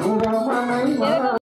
Cool.